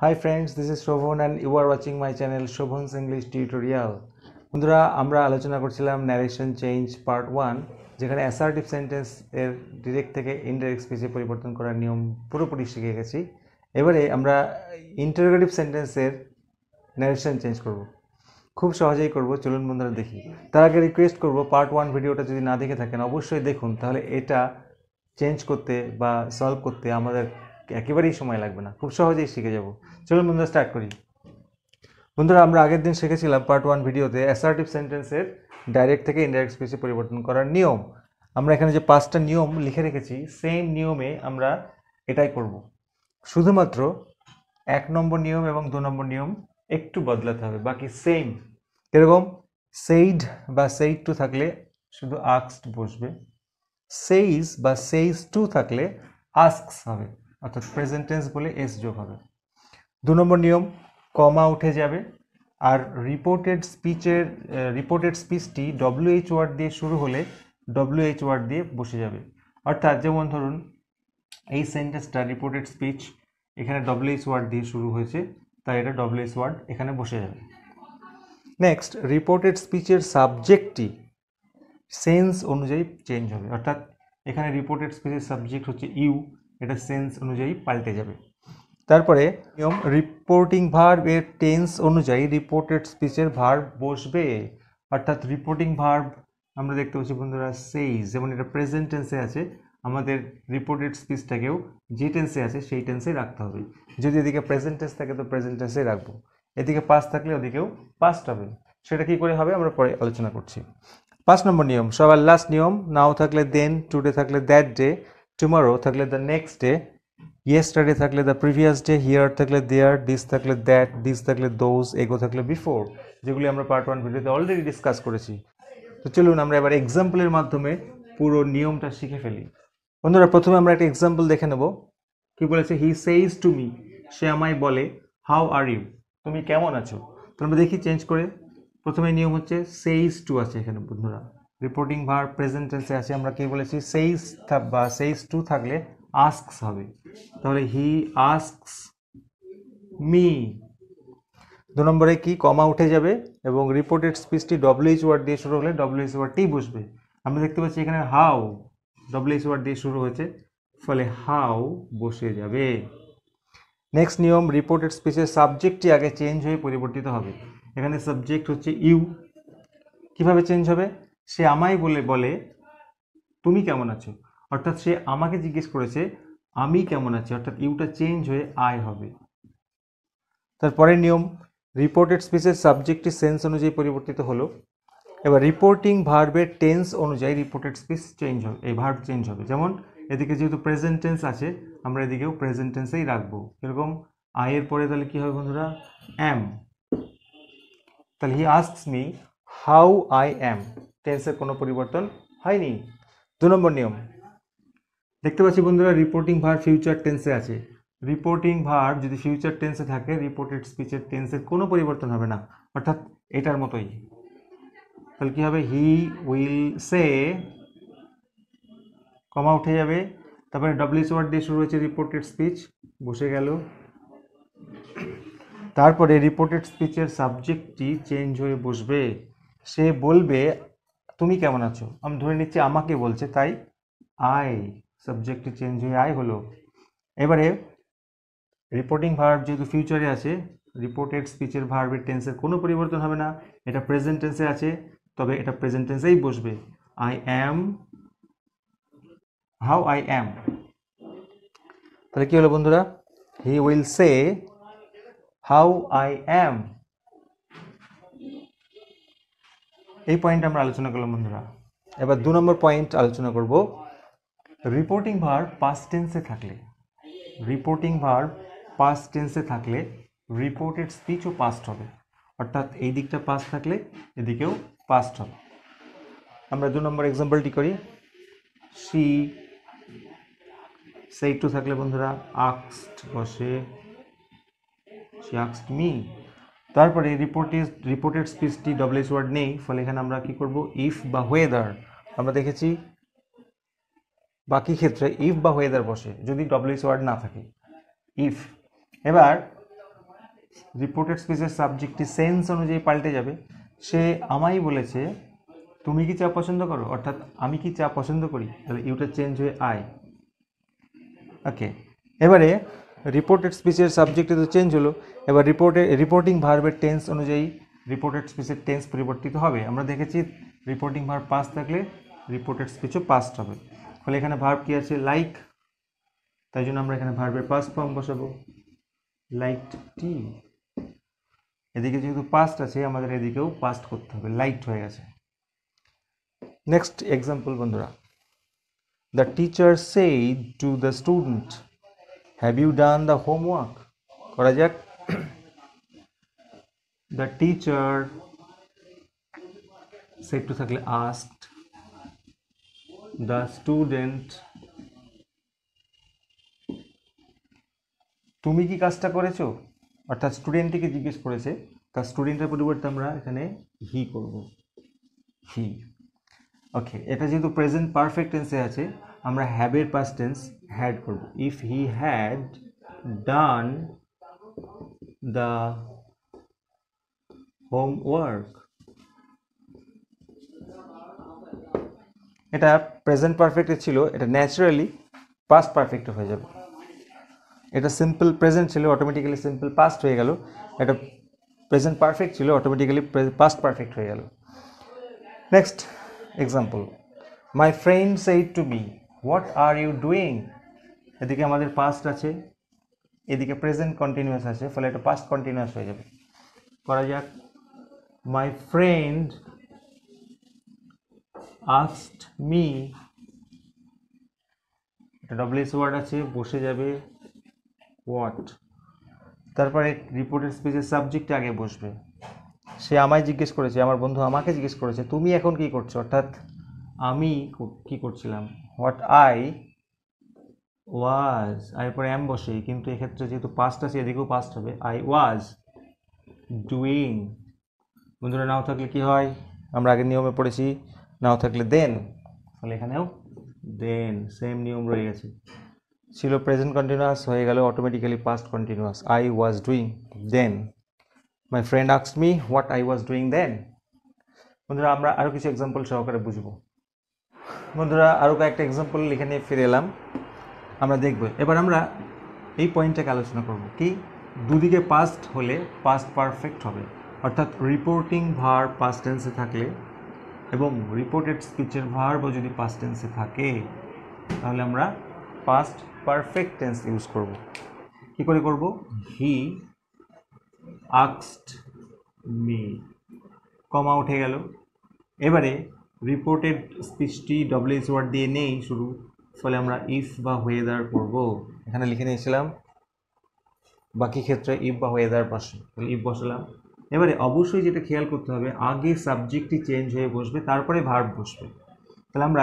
Hi friends, this is Shobhan and you are watching my channel Shobhan's English Tutorial. বন্ধুরা আমরা আলোচনা করছিলাম narration change part one যেখানে assertive sentence এর direct থেকে ইনডাইরেক্ট স্পিচে পরিবর্তন করার নিয়ম পুরোপুরি শিখে গেছি। এবারে আমরা ইন্টারোগেটিভ সেন্টেন্সের ন্যারেশন চেঞ্জ করব। খুব সহজেই করব চলুন বন্ধুরা দেখি। তার আগে রিকোয়েস্ট করব পার্ট ওয়ান ভিডিওটা যদি না দেখে থাকেন অবশ্যই দেখুন তাহলে এটা চেঞ্জ করতে বা সলভ করতে আমাদের একেবারেই সময় লাগবে না, খুব সহজেই শিখে যাব। চলুন বন্ধুরা স্টার্ট করি। বন্ধুরা, আমরা আগের দিন শিখেছিলাম পার্ট ওয়ান ভিডিওতে অ্যাসার্টিভ সেন্টেন্সের ডাইরেক্ট থেকে ইনডাইরেক্ট স্পিচে পরিবর্তন করার নিয়ম। আমরা এখানে যে পাঁচটা নিয়ম লিখে রেখেছি সেম নিয়মে আমরা এটাই করব। শুধুমাত্র এক নম্বর নিয়ম এবং দু নম্বর নিয়ম একটু বদলাতে হবে, বাকি সেম এরকম সেইড বা সেইড টু থাকলে শুধু আক্সড বসবে। সেইজ বা সেইজ টু থাকলে আস্কস হবে। অর্থাৎ প্রেজেন্ট টেন্স বলে এস যোগ হবে। দু নম্বর নিয়ম কমা উঠে যাবে। আর রিপোর্টেড স্পিচের রিপোর্টেড স্পিচটি ডব্লিউএইচ ওয়ার্ড দিয়ে শুরু হলে ডব্লিউএইচ ওয়ার্ড দিয়ে বসে যাবে। অর্থাৎ যেমন ধরুন, এই সেন্টেন্সটা রিপোর্টেড স্পিচ এখানে ডব্লিউএইচ ওয়ার্ড দিয়ে শুরু হয়েছে, তাই এটা ডব্লিউএইচ ওয়ার্ড এখানে বসে যাবে। নেক্সট রিপোর্টেড স্পিচের সাবজেক্টটি সেন্স অনুযায়ী চেঞ্জ হবে। অর্থাৎ এখানে রিপোর্টেড স্পিচের সাবজেক্ট হচ্ছে ইউ এটা সেন্স অনুযায়ী পাল্টে যাবে। তারপরে নিয়ম রিপোর্টিং ভার্ব এর টেন্স অনুযায়ী রিপোর্টেড স্পিচের ভার্ব বসবে। অর্থাৎ রিপোর্টিং ভার্ব আমরা দেখতে পাচ্ছি বন্ধুরা সেইজ যেমন এটা প্রেজেন্ট টেন্সে আছে, আমাদের রিপোর্টেড স্পিচটাকেও যে টেন্সে আছে, সেই টেন্সে রাখতে হবে। যদি এদিকে প্রেজেন্ট টেন্স থাকে, তো প্রেজেন্ট টেন্সেই রাখব। এদিকে পাস থাকলে ওদিকেও পাস্ট হবে। সেটা কি করে হবে? আমরা পরে আলোচনা করছি। পাঁচ নম্বর নিয়ম, সবার লাস্ট নিয়ম নাও থাকলে দেন টুডে থাকলে দ্যাট ডে টুমরো থাকলে দ্য নেক্সট ডে ইয়েস্টারডে থাকলে দ্য প্রিভিয়াস ডে হিয়ার থাকলে দেয়ার দিস থাকলে দ্যাট দিস থাকলে দোজ এগো থাকলে বিফোর যেগুলি আমরা পার্ট ওয়ান ভিডিওতে অলরেডি ডিসকাস করেছি। তো চলুন আমরা এবার এক্সাম্পলের মাধ্যমে পুরো নিয়মটা শিখে ফেলি। বন্ধুরা, প্রথমে আমরা একটা এক্সাম্পল দেখে নেব। কি বলেছে? হি সেইজ টু মি সে আমায় বলে হাউ আর ইউ তুমি কেমন আছো? তো আমরা দেখি চেঞ্জ করে। প্রথমে নিয়ম হচ্ছে সেইজ টু আছে এখানে, বন্ধুরা। রিপোর্টিং ভার প্রেজেন্ট টেন্সে আছে আমরা কি বলেছি? সেইজ বা সেইস টু থাকলে আস্কস হবে। তাহলে হি আস্কস মি দু নম্বরে কি কমা উঠে যাবে এবং রিপোর্টেড স্পিচটি ডব্লিউএইচ ওয়ার্ড দিয়ে শুরু হলে ডব্লিউএইচ ওয়ার্ডটি বসবে। আমরা দেখতে পাচ্ছি এখানে হাউ ডব্লিউএইচ ওয়ার্ড দিয়ে শুরু হয়েছে, ফলে হাউ বসে যাবে। নেক্সট নিয়ম রিপোর্টেড স্পিচের সাবজেক্টটি আগে চেঞ্জ হয়ে পরিবর্তিত হবে। এখানে সাবজেক্ট হচ্ছে ইউ কীভাবে চেঞ্জ হবে? সে আমায় বলে বলে, তুমি কেমন আছো? অর্থাৎ সে আমাকে জিজ্ঞেস করেছে, আমি কেমন আছি? অর্থাৎ ইউটা চেঞ্জ হয়ে আয় হবে। তারপরের নিয়ম রিপোর্টেড স্পিচের সাবজেক্টটি সেন্স অনুযায়ী পরিবর্তিত হলো। এবার রিপোর্টিং ভার্বের টেন্স অনুযায়ী রিপোর্টেড স্পিচ চেঞ্জ হবে, এই ভার্ব চেঞ্জ হবে। যেমন, এদিকে যেহেতু প্রেজেন্ট টেন্স আছে, আমরা এদিকেও প্রেজেন্ট টেন্সেই রাখব। এরকম আয়ের পরে তাহলে কী হবে বন্ধুরা? অ্যাম তাহলে he asks me how I am টেন্সের কোনো পরিবর্তন হয়নি। দু নম্বর নিয়ম। দেখতে পাচ্ছি বন্ধুরা রিপোর্টিং ভার ফিউচার টেন্সে আছে। রিপোর্টিং ভার যদি ফিউচার টেন্সে থাকে রিপোর্টেড স্পিচের টেন্সের কোনো পরিবর্তন হবে না। অর্থাৎ এটার মতোই। তাহলে কী হবে? হি উইল সে কমা উঠে যাবে। তারপরে ডব্লিউস ওয়ার্ড দিয়ে শুরু হয়েছে রিপোর্টেড স্পিচ বসে গেল। তারপরে রিপোর্টেড স্পিচের সাবজেক্টটি চেঞ্জ হয়ে বসবে। সে বলবে তুমি কেমন আছো? আমি ধরে নিচ্ছি আমাকে বলছে, তাই আই সাবজেক্টটি চেঞ্জ হয়ে আই হলো। এবারে রিপোর্টিং ভার্ব যেহেতু ফিউচারে আছে রিপোর্টেড স্পিচের ভার্বের টেন্সের কোনো পরিবর্তন হবে না। এটা প্রেজেন্ট টেন্সে আছে, তবে এটা প্রেজেন্ট টেন্সেই বসবে। I am how I am তাহলে কী হলো বন্ধুরা? He will say how I am এই পয়েন্ট আমরা আলোচনা করলাম, বন্ধুরা। এবার দু নম্বর পয়েন্ট আলোচনা করব। রিপোর্টিং ভার পাস্ট টেন্সে থাকলে রিপোর্টিং ভার পাস্ট টেন্সে থাকলে রিপোর্টেড স্পিচও পাস্ট হবে। অর্থাৎ এই দিকটা পাস্ট থাকলে এদিকেও পাস্ট হবে। আমরা দু নম্বর এক্সাম্পলটি করি। সি সেই টু থাকলে, বন্ধুরা আক্সড বসে সি আক্সড মি তারপরে রিপোর্টেড রিপোর্টেড স্পিচটি ডব্লিউএস ওয়ার্ড নেই, ফলে এখানে আমরা কি করব? ইফ বা ওয়েদার আমরা দেখেছি বাকি ক্ষেত্রে ইফ বা ওয়েদার বসে, যদি ডব্লিউএস ওয়ার্ড না থাকে। ইফ এবার রিপোর্টেড স্পিচের সাবজেক্টটি সেন্স অনুযায়ী পাল্টে যাবে। সে আমাই বলেছে, তুমি কি চা পছন্দ করো? অর্থাৎ, আমি কি চা পছন্দ করি? তাহলে ইউটা চেঞ্জ হয়ে আই ওকে এবারে রিপোর্টেড স্পিচের সাবজেক্টে তো চেঞ্জ হলো। এবার রিপোর্টে রিপোর্টিং ভার্বের টেন্স অনুযায়ী রিপোর্টেড স্পিচের টেন্স পরিবর্তিত হবে। আমরা দেখেছি রিপোর্টিং ভার্ব পাস থাকলে রিপোর্টেড স্পিচও পাস্ট হবে। ফলে এখানে ভার্ব কী আছে? লাইক তাই জন্য আমরা এখানে ভার্বের পাস্ট ফর্ম বসাবো। লাইক টি এদিকে যেহেতু পাস্ট আছে, আমাদের এদিকেও পাস্ট করতে হবে। লাইট হয়ে গেছে। নেক্সট এক্সাম্পল বন্ধুরা। The teacher said to the student have you done the homework করা যাক। দ্য টিচার সেট টু থাকলে আস্কড দ্য স্টুডেন্ট তুমি কি কাজটা করেছ? অর্থাৎ স্টুডেন্টটিকে জিজ্ঞেস করেছে। তার স্টুডেন্টের পরিবর্তে আমরা এখানে হি করব। হি ওকে এটা যেহেতু প্রেজেন্ট পারফেক্ট টেন্সে আছে আমরা হ্যাবের পাস্ট টেন্স হ্যাড করব। If he had done the homework এটা প্রেজেন্ট পারফেক্টে ছিল, এটা ন্যাচারালি পাস্ট পারফেক্ট হয়ে যাবে। এটা সিম্পল প্রেজেন্ট ছিল অটোমেটিক্যালি সিম্পল পাস্ট হয়ে গেল। এটা প্রেজেন্ট পারফেক্ট ছিল অটোমেটিক্যালি পাস্ট পারফেক্ট হয়ে গেল। Next example my friend said to me what are you doing এদিকে আমাদের পাস্ট আছে, এদিকে প্রেজেন্ট কন্টিনিউয়াস আছে, ফলে এটা পাস্ট কন্টিনিউয়াস হয়ে যাবে। করা যাক। মাই ফ্রেন্ড আস্ট মি এটা ডব্লিউএস ওয়ার্ড আছে, বসে যাবে হোয়াট তারপরে রিপোর্টের স্পিচের সাবজেক্ট আগে বসবে। সে আমায় জিজ্ঞেস করেছে, আমার বন্ধু আমাকে জিজ্ঞেস করেছে, তুমি এখন কি করছ? অর্থাৎ আমি কি করছিলাম? হোয়াট আই ওয়াজ আই পরে এম বসে, কিন্তু এক্ষেত্রে যেহেতু পাস্ট আছে, এদিকেও পাস্ট হবে। আই ওয়াজ ডুইং বন্ধুরা নাও থাকলে কি হয়? আমরা আগের নিয়মে পড়েছি, নাও থাকলে দেন ফলে এখানেও দেন সেম নিয়ম রয়ে গেছে। ছিল প্রেজেন্ট কন্টিনিউয়াস হয়ে গেল automatically past continuous I was doing then my friend আক্স me what I was doing then বন্ধুরা আমরা আরও কিছু এক্সাম্পল সহকারে বুঝব। বন্ধুরা আরও কয়েকটা এক্সাম্পল লিখে নিয়ে ফিরে এলাম। আমরা দেখব। এবার আমরা এই পয়েন্টটাকে আলোচনা করব কি? দুদিকে পাস্ট হলে পাস্ট পারফেক্ট হবে। অর্থাৎ রিপোর্টিং ভার পাস্ট টেন্সে থাকলে এবং রিপোর্টেড স্পিচের ভার্বও যদি পাস্ট টেন্সে থাকে, তাহলে আমরা পাস্ট পারফেক্ট টেন্স ইউজ করব। কি করে করব? হি আক্সড মি কমা উঠে গেল। এবারে রিপোর্টেড স্পিচটি ডব্লিউএস ওয়ার্ড দিয়ে নেই শুরু ফলে আমরা ইফ বা ওয়েদার করব এখানে লিখে নিয়েছিলাম, বাকি ক্ষেত্রে ইফ বা ওয়েদার পাশে তাহলে ইফ বসালাম। এবারে অবশ্যই যেটা খেয়াল করতে হবে, আগে সাবজেক্টটি চেঞ্জ হয়ে বসবে, তারপরে ভার্ব বসবে। তাহলে আমরা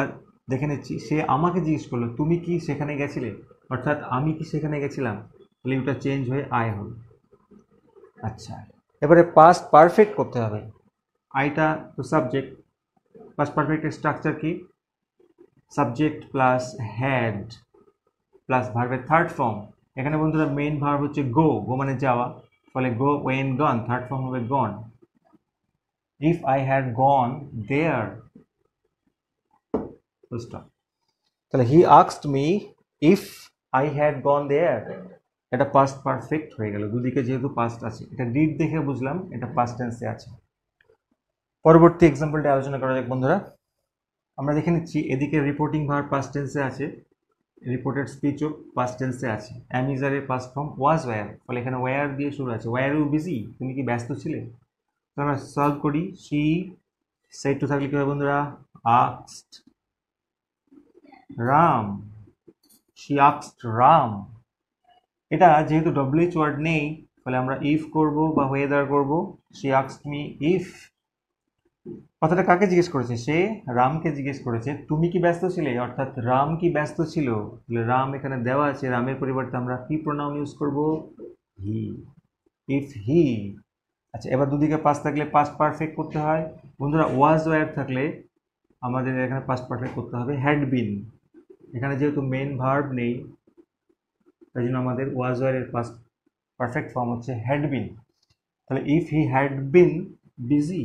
দেখে নিচ্ছি, সে আমাকে জিজ্ঞেস করল, তুমি কি সেখানে গেছিলে? অর্থাৎ, আমি কি সেখানে গেছিলাম? তাহলে ওটা চেঞ্জ হয়ে আয় হবে। আচ্ছা এবারে পাস্ট পারফেক্ট করতে হবে। আইটা তো সাবজেক্ট পাস্ট পারফেক্টের স্ট্রাকচার কি? সাবজেক্ট প্লাস হ্যাড প্লাস ভার্বের থার্ড ফর্ম এখানে বন্ধুরা মেইন ভার্ব হচ্ছে গো গো মানে যাওয়া। ফলে go went gone third form হবে gone if I had gone there তাহলে he আক্সড me if I had gone there এটা পাস্ট পারফেক্ট হয়ে গেল। দুদিকে যেহেতু পাস্ট আছে। এটা ডিড দেখে বুঝলাম, এটা পাস্ট টেন্সে আছে। পরবর্তী এক্সাম্পলটা আলোচনা করা যাক, বন্ধুরা। আমরা দেখে নিচ্ছি, এদিকে রিপোর্টিং ভার পাস্ট টেন্সে আছে রিপোর্টেড স্পিচও পাস্ট টেন্সে আছে। অ্যামিজারের পাস্ট ফর্ম ওয়াজ ওয়্যার ফলে এখানে ওয়্যার দিয়ে শুরু আছে। ওয়্যার ইউ বিজি তুমি কি ব্যস্ত ছিলে? তো আমরা সলভ করি সি সেট টু থাকলে কী হয়, বন্ধুরা? আক্সড রাম শি আক্সড রাম এটা যেহেতু ডব্লিউএইচ ওয়ার্ড নেই, ফলে আমরা ইফ করব বা ওয়েদার করব শি আক্সড মি ইফ কথাটা কাকে জিজ্ঞেস করেছে? সে রামকে জিজ্ঞেস করেছে, তুমি কি ব্যস্ত ছিলে? অর্থাৎ রাম কি ব্যস্ত ছিল? রাম এখানে দেওয়া আছে, রামের পরিবর্তে আমরা কি প্রোনাউন ইউজ করব? হি ইফ হি আচ্ছা এবার দুদিকে পাস থাকলে পাস পারফেক্ট করতে হয়। বন্ধুরা ওয়াজ ওয়ার থাকলে আমাদের এখানে পাস পারফেক্ট করতে হবে। হ্যাড বিন এখানে যেহেতু মেন ভার্ব নেই, তাই জন্য আমাদের ওয়াজ ওয়ারের পাস পারফেক্ট ফর্ম হচ্ছে হ্যাড বিন তাহলে if he had been busy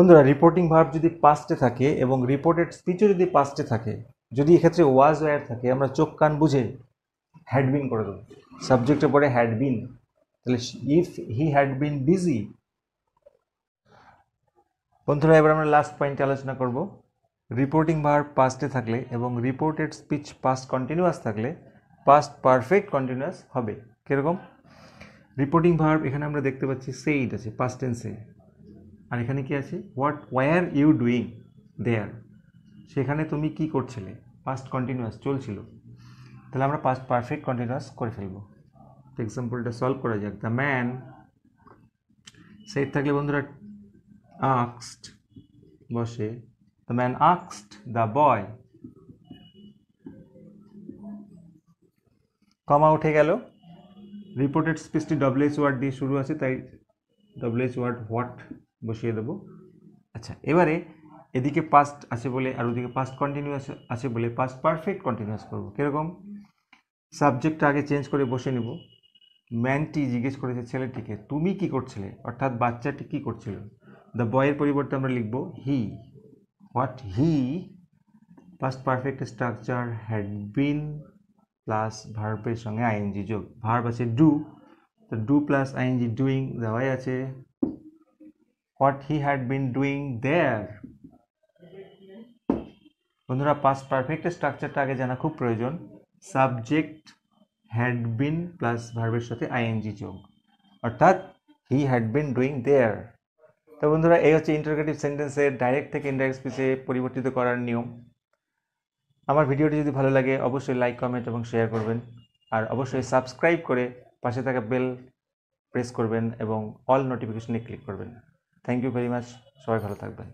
বন্ধুরা রিপোর্টিং ভার্ব যদি পাস্টে থাকে এবং রিপোর্টেড স্পিচও যদি পাস্টে থাকে, যদি এক্ষেত্রে ওয়াজ ওয়ার থাকে, আমরা চোখ কান বুঝে হ্যাড বিন করে দেবো। সাবজেক্টের পরে হ্যাড বিন তাহলে if he had been busy বন্ধুরা, এবার আমরা লাস্ট পয়েন্টে আলোচনা করব। রিপোর্টিং ভার্ব পাস্টে থাকলে এবং রিপোর্টেড স্পিচ পাস্ট কন্টিনিউয়াস থাকলে পাস্ট পারফেক্ট কন্টিনিউয়াস হবে। কীরকম? রিপোর্টিং ভার্ব এখানে আমরা দেখতে পাচ্ছি সেইড আছে পাস্ট টেন্সে আর এখানে কি আছে? What were you doing there সেখানে তুমি কি করছিলে? পাস্ট কন্টিনিউয়াস চলছিল। তাহলে আমরা পাস্ট পারফেক্ট কন্টিনিউয়াস করে ফেলব। এক্সাম্পলটা সলভ করা যাক। দ্য ম্যান সেট থাকলে বন্ধুরা আক্সড বসে দ্য ম্যান আক্সড দ্য বয় কমা উঠে গেল। রিপোর্টেড স্পিচটি ডব্লিউএইচ ওয়ার্ড দিয়ে শুরু আছে, তাই ডব্লিউএইচ ওয়ার্ড হোয়াট বসিয়ে দেবো। আচ্ছা এবারে এদিকে পাস্ট আছে বলে আর ওদিকে পাস্ট কন্টিনিউয়াস আছে বলে পাস্ট পারফেক্ট কন্টিনিউয়াস করব। কীরকম? সাবজেক্টটা আগে চেঞ্জ করে বসে নেব। ম্যানটি জিজ্ঞেস করেছে ছেলেটিকে, তুমি কি করছিলে? অর্থাৎ বাচ্চাটি কি করছিল? দ্য বয়ের পরিবর্তে আমরা লিখব he what he past perfect structure had been plus ভার্বের সঙ্গে আইএনজি যোগ। ভার্ব আছে ডু তো ডু প্লাস আইএনজি ডুইং দেওয়াই আছে what he had been doing there বন্ধুরা পাস্ট পারফেক্ট স্ট্রাকচারটা আগে জানা খুব প্রয়োজন। সাবজেক্ট হ্যাড বিন প্লাস ভার্বের সাথে আইএনজি যোগ। অর্থাৎ হি হ্যাড বিন ডুইং দেয়ার তো বন্ধুরা, এই হচ্ছে ইন্টারগেটিভ সেন্টেন্সের ডাইরেক্ট থেকে ইনডাইরেক্ট স্পিচে পরিবর্তিত করার নিয়ম। আমার ভিডিওটি যদি ভালো লাগে, অবশ্যই লাইক কমেন্ট এবং শেয়ার করবেন। আর অবশ্যই সাবস্ক্রাইব করে পাশে থাকা বেল প্রেস করবেন এবং অল নোটিফিকেশনে ক্লিক করবেন। থ্যাংক ইউ ভেরি মাচ সবাই ভালো থাকবেন।